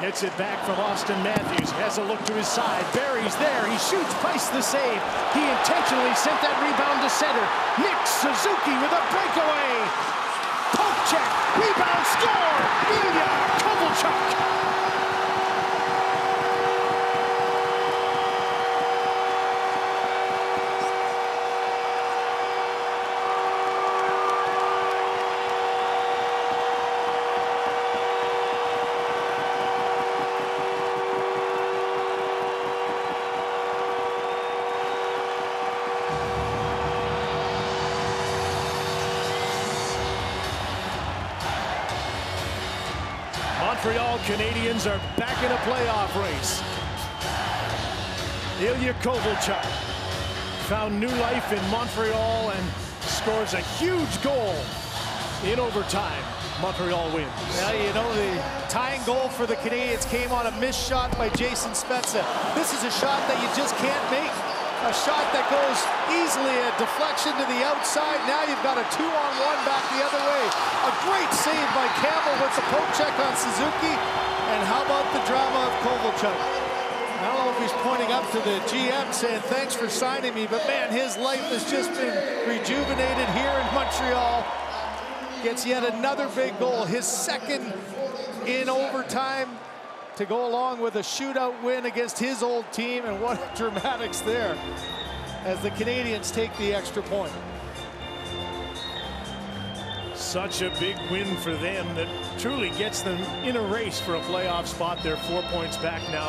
Gets it back from Austin Matthews. Has a look to his side. Barrie's there. He shoots. Price the save. He intentionally sent that rebound to center. Nick Suzuki with a breakaway. Poke check. Rebound score. Ilya Kovalchuk. Montreal Canadiens are back in a playoff race. Ilya Kovalchuk found new life in Montreal and scores a huge goal in overtime. Montreal wins. Yeah, you know, the tying goal for the Canadiens came on a missed shot by Jason Spezza. This is a shot that you just can't make. A shot that goes easily, a deflection to the outside. Now you've got a two-on-one back the other way. A great save by Campbell with the poke check on Suzuki. And how about the drama of Kovalchuk? I don't know if he's pointing up to the GM saying, thanks for signing me, but man, his life has just been rejuvenated here in Montreal. Gets yet another big goal, his second in overtime to go along with a shootout win against his old team. And what a dramatics there as the Canadiens take the extra point. Such a big win for them that truly gets them in a race for a playoff spot. They're four points back now